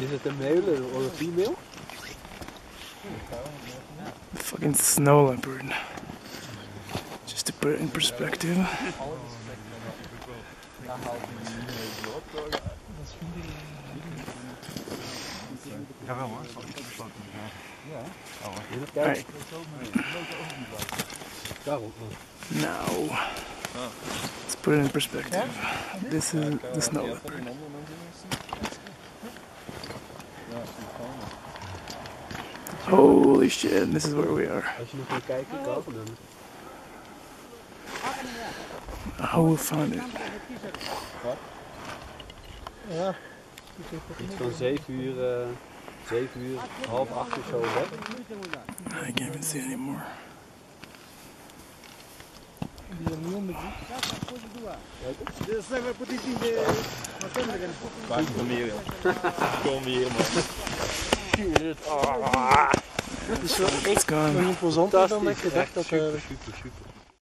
Is it a male or a female? The fucking snow leopard. Just to put it in perspective. Alright, now let's put it in perspective. This is the snow leopard. Holy shit, this is where we are. Als je nog wil kijken, kan. Dan Oh, we found it. iets van 7 uur, eh 7 uur, half 8 of zo weg. I can't even see Dus zijn we goed in de afstemmingen. Waar is meer. Kom weer man. Shit. Het is wel echt imposanter dan ik gedacht had. Super, super.